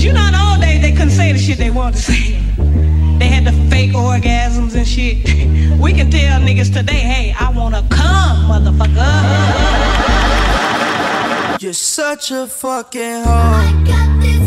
Cause you know in old days they couldn't say the shit they wanted to say. They had the fake orgasms and shit. We can tell niggas today, hey, I wanna come, motherfucker. You're such a fucking hoe.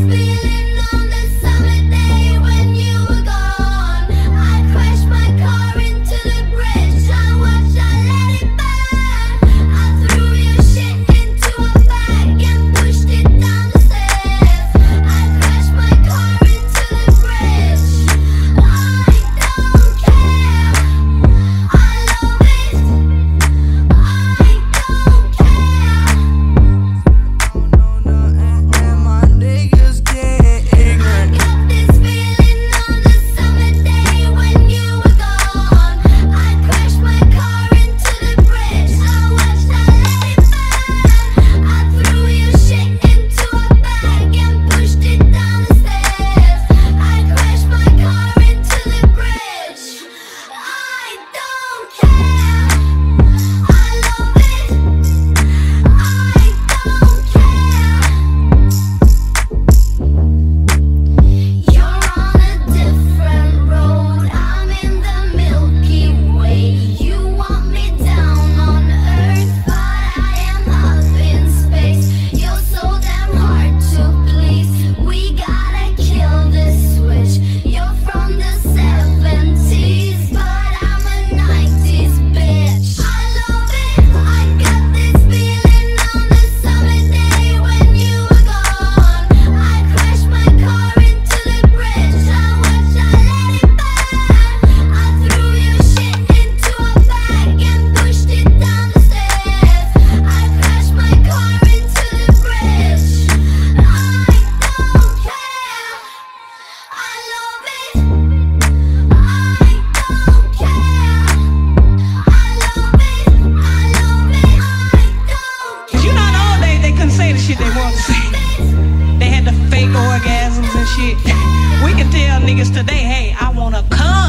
and shit. We can tell niggas today, hey, I wanna come.